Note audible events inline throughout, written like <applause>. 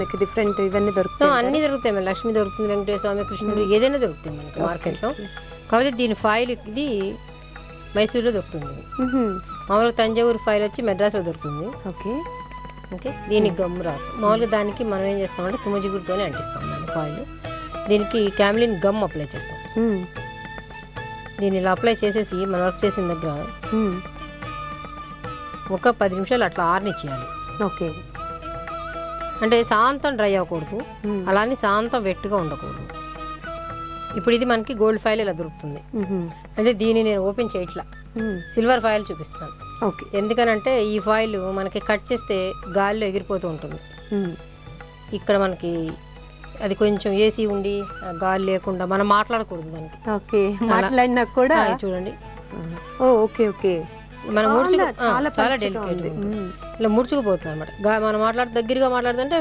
మనకి డిఫరెంట్ ఇవన్నీ దొరుకుతాయి అన్ని దొరుకుతాయి మన లక్ష్మి దొరుకుతుంది వెంకటేశ్వర స్వామి కృష్ణుడు ఏదైనా దొరుకుతుంది మనకి మార్కెట్లో కాకపోతే దీని ఫైల్ ఇది మైసూరులో దొరుకుతుంది. మామూలుగా తంజావూరు ఫైల్ వచ్చి మెడ్రాస్లో దొరుకుతుంది. ఓకే. ఓకే? దీనికి గమ్ము రాస్తాం. మామూలుగా దానికి మనం ఏం చేస్తామంటే తుమ్మజిగురుతోనే అంటిస్తాం దాని ఫాయిల్ దీనికి క్యామ్లిన్ గమ్ అప్లై చేస్తాం. దీన్ని ఇలా అప్లై చేసేసి మనం వర్క్ చేసిన దగ్గర ఒక పది నిమిషాలు అట్లా ఆరనిచ్చేయాలి. ఓకే. అంటే శాంతం డ్రై అవ్వకూడదు. అలానే శాంతం వెట్టుగా ఉండకూడదు. ఇప్పుడు ఇది మనకి గోల్డ్ ఫైల్ ఇలా దొరుకుతుంది. అంటే దీన్ని నేను ఓపెన్ చేయట్లా. సిల్వర్ ఫైల్ చూపిస్తాను. ఓకే. ఎందుకనంటే ఈ ఫాయిల్ మనకి కట్ చేస్తే గాలిలో ఎగిరిపోతూ ఉంటుంది. ఇక్కడ మనకి అది కొంచెం ఏసీ ఉండి గాలి లేకుండా మనం మాట్లాడకూడదు దానికి. ఓకే. మాట్లాడినా కూడా చూడండి. Oh okay okay. మనం ముడుచుకు చాలా డెలికేట్. ఇలా ముడుచుకుపోతుంది అనమాట మనం మాట్లాడు దగ్గరగా మాట్లాడుతుంటే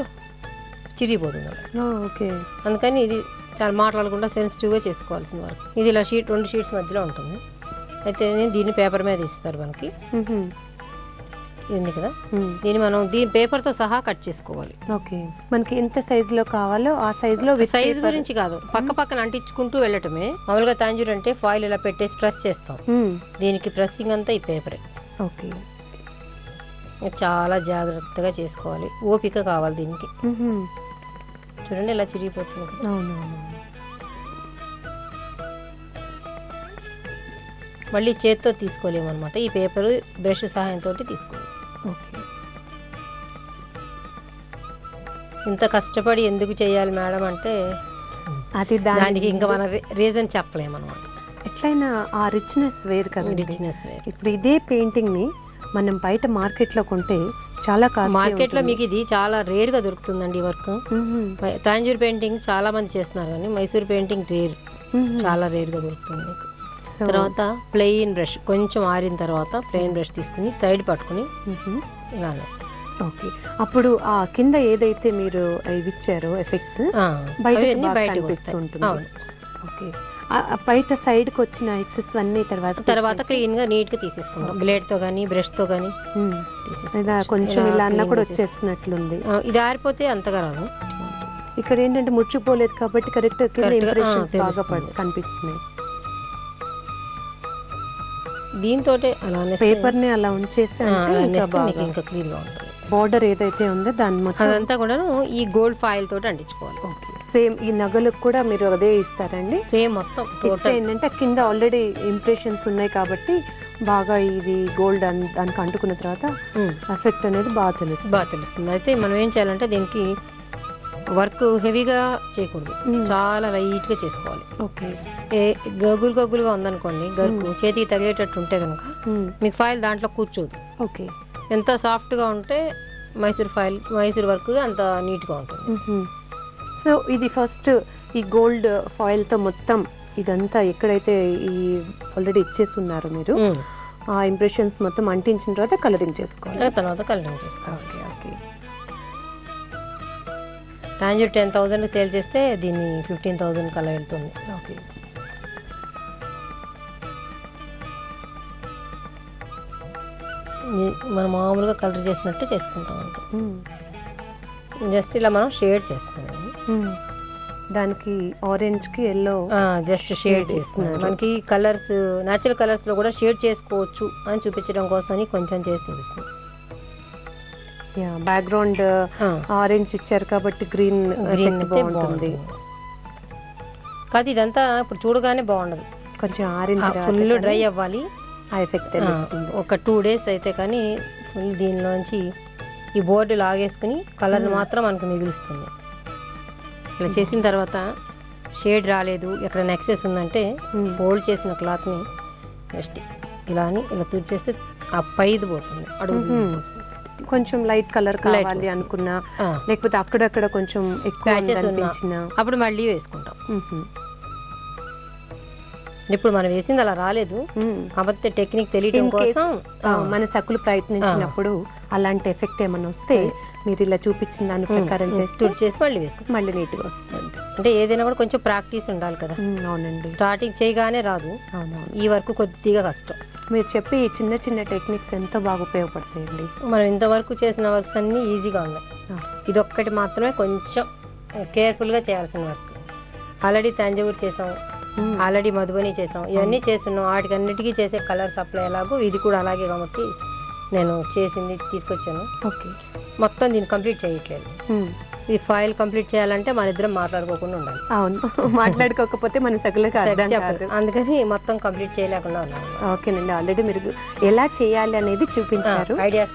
చిరిగిపోతుంది ఓకే. అందుకని ఇది చాలా మాట్లాడకుండా సెన్సిటివ్గా చేసుకోవాల్సిన వర్క్. ఇది ఇలా షీట్ రెండు షీట్స్ మధ్యలో ఉంటుంది. అయితే దీన్ని పేపర్ మీద ఇస్తారు మనకి. ఇది ఉంది కదా. దీన్ని మనం దీని పేపర్తో సహా కట్ చేసుకోవాలి. ఓకే. మనకి ఎంత సైజ్లో కావాలో ఆ సైజ్లో with సైజ్ గురించి కాదు. పక్క పక్కన అంటించుకుంటూ వెళ్ళటమే. మామూలుగా తాంజూర్ అంటే ఫాయిల్ ఇలా పెట్టేసి ప్రెస్ చేస్తాం. దీనికి ప్రెస్సింగ్ అంతా ఈ పేపరే. ఓకే. చాలా జాగ్రత్తగా చేసుకోవాలి. ఓపిక కావాలి దీనికి. చూడండి ఇలా చిరిగిపోతుంది. అవునవును. మళ్ళీ చేత్తో తీసుకోలేము అనమాట ఈ పేపర్ బ్రష్ సహాయంతో తీసుకోవాలి. ఓకే. ఇంత కష్టపడి ఎందుకు చేయాలి మేడం అంటే అది దాని దానికి ఇంకా మన రీజన్ చెప్పలేము అనమాట ఎట్లయినా ఆ రిచ్నెస్ వేరు కదండి. రిచ్నెస్ వేరు. ఇప్పుడు ఇదే పెయింటింగ్ని మనం బయట మార్కెట్లో కొంటే చాలా మార్కెట్లో మీకు ఇది చాలా రేర్గా దొరుకుతుందండి ఈ వర్క్. తాంజూర్ పెయింటింగ్ చాలా మంది చేస్తున్నారు కానీ మైసూర్ పెయింటింగ్ రేర్ చాలా రేర్గా దొరుకుతుంది. మీకు తర్వాత ప్లెయిన్ బ్రష్ కొంచెం ఆరిన తర్వాత ప్లెయిన్ బ్రష్ తీసుకుని సైడ్ పట్టుకుని ఇలా అనేస్తాం ఓకే అప్పుడు ఆ కింద ఏదైతే మీరు ఇవి ఇచ్చారో ఎఫెక్ట్స్ ఆ, బయటకు వస్తాయి. ఓకే బయట సైడ్కి వచ్చిన ఎక్సెస్ అన్ని తర్వాత తర్వాత క్లీన్గా నీట్గా తీసేసుకుంటాం. బ్లేడ్తో కానీ బ్రష్తో కానీ. తీసేసుకుంటాం. ఇలా కొంచెం ఇలా ఇలా అన్న కూడా వచ్చేసినట్లుంది. ఇది ఆరిపోతే అంతగా రాదు. ఇక్కడ ఏంటంటే ముడుచుకుపోలేదు కాబట్టి కరెక్ట్ కింద ఇంప్రెషన్స్ బాగా కనిపిస్తున్నాయి. దీంతో అలానే పేపర్ని అలా ఇంకా మీకు ఇంకా ఉంటుంది. బార్డర్ ఏదైతే ఉందో దాన్ని మొత్తం అదంతా కూడాను ఈ గోల్డ్ ఫాయిల్ తోటి అంటించుకోవాలి. ఓకే సేమ్ ఈ నగలకు కూడా మీరు అదే ఇస్తారండి? సేమ్ మొత్తం టోటల్ ఏంటంటే కింద ఆల్రెడీ ఇంప్రెషన్స్ ఉన్నాయి కాబట్టి బాగా ఇది గోల్డ్ దానికి అంటుకున్న తర్వాత ఎఫెక్ట్ అనేది బాగా తెలుస్తుంది. బాగా తెలుస్తుంది. అయితే మనం ఏం చేయాలంటే దీనికి వర్క్ హెవీగా చేయకూడదు. చాలా లైట్గా చేసుకోవాలి. ఓకే. ఏ గగులు గగులుగా ఉందనుకోండి గరుకు చేతికి తగిలేటట్టు ఉంటే కనుక మీకు ఫైల్ దాంట్లో కూర్చోదు. ఓకే. ఎంత సాఫ్ట్గా ఉంటే మైసూర్ ఫైల్ మైసూర్ వర్క్ అంత నీట్గా ఉంటుంది. సో ఇది ఫస్ట్ ఈ గోల్డ్ ఫాయిల్తో మొత్తం ఇదంతా ఎక్కడైతే ఈ ఆల్రెడీ ఇచ్చేసి ఉన్నారు మీరు. ఆ ఇంప్రెషన్స్ మొత్తం అంటించిన తర్వాత కలరింగ్ చేసుకోవాలి. తర్వాత కలరింగ్ చేసుకోవాలి. Okay okay. Tanjore ten thousand sale చేస్తే దీన్ని ఫిఫ్టీన్ థౌసండ్ కల్లా వెళ్తుంది. ఓకే. మనం మామూలుగా కలర్ చేసినట్టు చేసుకుంటాం అంతే. జస్ట్ ఇలా మనం షేడ్ చేస్తాం. దానికి ఆరెంజ్కి ఎల్లో జస్ట్ షేడ్ చేస్తున్నాం మనకి కలర్స్ న్యాచురల్ కలర్స్లో కూడా షేడ్ చేసుకోవచ్చు అని చూపించడం కోసం కొంచెం చేసి చూపిస్తున్నాం. బ్యాక్గ్రౌండ్ ఆ, ఆరెంజ్ ఇచ్చారు కాబట్టి గ్రీన్ గ్రీన్ అయితే బాగుంటుంది. కాదు ఇదంతా ఇప్పుడు చూడగానే బాగుండదు. కొంచెం ఆరెంజ్ ఫుల్ డ్రై అవ్వాలి. ఆ ఎఫెక్ట్ ఒక టూ డేస్ అయితే కానీ ఫుల్ దీనిలోంచి ఈ బోర్డు లాగేసుకుని కలర్ మాత్రం మనకు మిగులుస్తుంది. ఇలా చేసిన తర్వాత షేడ్ రాలేదు. ఎక్కడ నెక్సెస్ ఉందంటే ఫోల్డ్ చేసిన క్లాత్ని జస్ట్ ఇలా అని ఇలా తుడిచేస్తే ఆ పైది పోతుంది. అడుగు పోతుంది. కొంచెం లైట్ కలర్ కావాలి. అనుకున్నా లేకపోతే అక్కడక్కడ కొంచెం ఎక్కువ. అనిపించిన అప్పుడు మళ్ళీ వేసుకుంటాం. ఇప్పుడు మనం వేసింది అలా రాలేదు. కాకపోతే టెక్నిక్ తెలియడం కోసం మన సకులు ప్రయత్నించినప్పుడు అలాంటి ఎఫెక్ట్ ఏమైనా వస్తే మీరు ఇలా చూపించిన దాని ప్రకారం చేస్తే తుడిచేసి మళ్ళీ వేసుకుంటాం మళ్ళీ నీట్గా వస్తుంది. అంటే ఏదైనా కూడా కొంచెం ప్రాక్టీస్ ఉండాలి కదా. అవునండి. స్టార్టింగ్ చేయగానే రాదు. ఈ వర్క్ కొద్దిగా కష్టం. మీరు చెప్పి ఈ చిన్న చిన్న టెక్నిక్స్ ఎంతో బాగా ఉపయోగపడతాయండి? మనం ఇంతవరకు చేసిన వర్క్స్ అన్నీ ఈజీగా ఉన్నాయి. ఇదొక్కటి మాత్రమే కొంచెం కేర్ఫుల్గా చేయాల్సిన వర్క్. ఆల్రెడీ తంజావూరు చేసాం. ఆల్రెడీ మధుబని చేసాం. ఇవన్నీ చేస్తున్నాం. వాటికి అన్నిటికీ చేసే కలర్ సప్లై ఎలాగో ఇది కూడా అలాగే కాబట్టి నేను చేసింది తీసుకొచ్చాను. ఓకే. మొత్తం దీన్ని కంప్లీట్ చేయట్లేదు. ఈ ఫైల్ కంప్లీట్ చేయాలంటే మన ఇద్దరం మాట్లాడుకోకుండా ఉండాలి. అవును. <laughs> మాట్లాడుకోకపోతే మన సగులకు అందుకని మొత్తం కంప్లీట్ చేయలేకుండా ఉన్నాను. ఓకేనండి. ఆల్రెడీ మీరు ఎలా చేయాలి అనేది చూపించారు. ఐడియాస్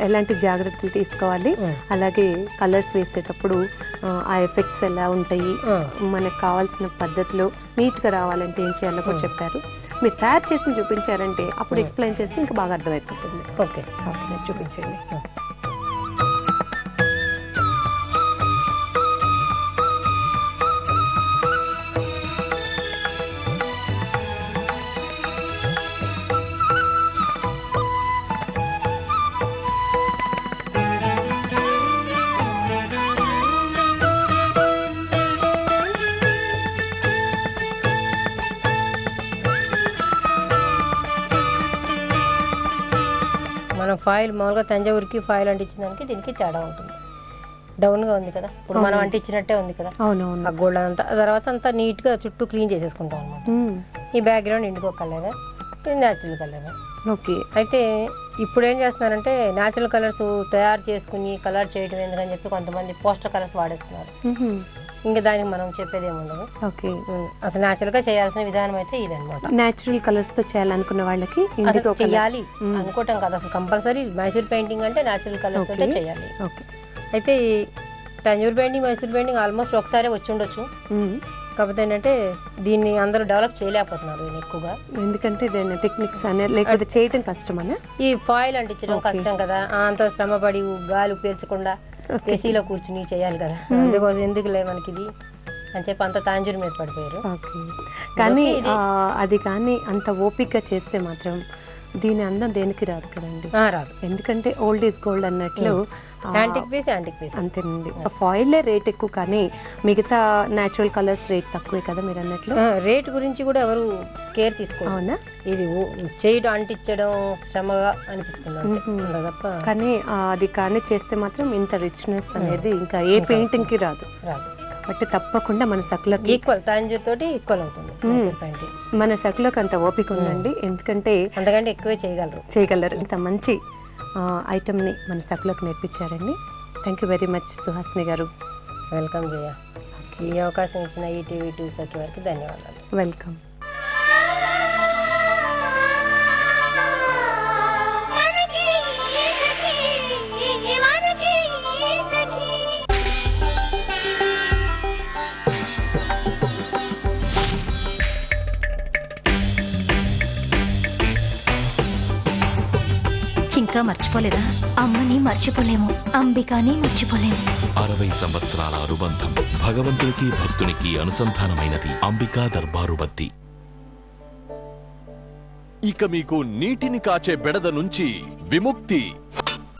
ఎలాంటి జాగ్రత్తలు తీసుకోవాలి. అలాగే కలర్స్ వేసేటప్పుడు ఆ, ఆ ఎఫెక్ట్స్ ఎలా ఉంటాయి? మనకు కావాల్సిన పద్ధతిలో నీట్గా రావాలంటే ఏం చేయాలో కూడా చెప్పారు. మీరు తయారు చేసి చూపించారంటే అప్పుడు ఎక్స్ప్లెయిన్ చేస్తే ఇంకా బాగా అర్థమైపోతుంది. ఓకే ఓకే చూపించండి. మనం ఫైల్ మామూలుగా తంజావూరుకి ఫైల్ అంటించిన దానికి దీనికి తేడా ఉంటుంది. డౌన్గా ఉంది కదా? ఇప్పుడు మనం అంటించినట్టే ఉంది కదా? ఆ గోల్డ్ అంతా తర్వాత అంతా నీట్గా చుట్టూ క్లీన్ చేసేసుకుంటాం అనమాట. ఈ background indigo colour natural colour. Okay. అయితే ఇప్పుడు ఏం చేస్తున్నారంటే న్యాచురల్ కలర్స్ తయారు చేసుకుని కలర్ చేయడం ఎందుకని చెప్పి కొంతమంది పోస్టర్ కలర్స్ వాడేస్తున్నారు. ఇంకా దానికి మనం చెప్పేది ఏముండదు ఓకే. అసలు న్యాచురల్గా చేయాల్సిన విధానం అయితే ఇదనమాట న్యాచురల్ కలర్స్తో చేయాలనుకున్న వాళ్ళకి అసలు చెయ్యాలి అనుకోవటం కాదు. అసలు కంపల్సరీ మైసూర్ పెయింటింగ్ అంటే న్యాచురల్ కలర్స్ తోటే. చేయాలి. ఓకే. అయితే ఈ Tanjore painting Mysore painting almost ఒకసారి వచ్చి ఉండొచ్చు. కాకపోతే ఏంటంటే దీన్ని అందరూ డెవలప్ చేయలేకపోతున్నారు ఎక్కువగా. ఎందుకంటే దాని టెక్నిక్స్ అనే లేకపోతే చేయటం కష్టమనా? ఈ ఫాయిల్ అంటించడం కష్టం కదా. అంత శ్రమపడి గాలి పీల్చకుండా ఏసీలో కూర్చుని చేయాలి కదా. అందుకోసం ఎందుకులే మనకి ఇది? అని చెప్పి అంత తాంజూరు మీద పడిపోయారు. కానీ అది కానీ అంత ఓపిక చేస్తే మాత్రం దీని అందం దేనికి రాదు కదండి. రాదు. ఎందుకంటే ఓల్డ్ ఈజ్ గోల్డ్ అన్నట్లు యాంటిక్ పీస్ యాంటిక్ పీస్ అంతేనండి. ఫాయిలే రేట్ ఎక్కువ కానీ మిగతా న్యాచురల్ కలర్స్ రేట్ తక్కువే కదా మీరు అన్నట్లు? రేట్ గురించి కూడా ఎవరు కేర్ అవునా? ఇది చేయడం అంటించడం శ్రమగా అనిపిస్తుంది కానీ అది కానీ చేస్తే మాత్రం ఇంత రిచ్నెస్ అనేది ఇంకా ఏ పెయింటింగ్కి రాదు. రాదు. కాబట్టి తప్పకుండా మన సకులకి ఈక్వల్ తాంజూర్ తోటి ఈక్వల్ అవుతుంది. మైసూర్ మన సకులకు అంత ఓపిక ఉందండి. ఎందుకంటే అంతకంటే ఎక్కువే చేయగలరు. చేయగలరు. ఇంత మంచి ఐటమ్ని మన సకులకు నేర్పించారండి. Thank you very much Suhasini గారు. వెల్కమ్ జయ. ఈ అవకాశం ఇచ్చిన ఈ టీవీ టూ సఖి వారికి ధన్యవాదాలు. వెల్కమ్ ఇంకా మర్చిపోలేదా? అమ్మని మర్చిపోలేము. అంబికాని మర్చిపోలేము. అరవై సంవత్సరాల అనుబంధం. భగవంతునికి భక్తునికి అనుసంధానమైనది అంబికా దర్బారు బత్తి. ఇక మీకు నీటిని కాచే బెడద నుంచి విముక్తి.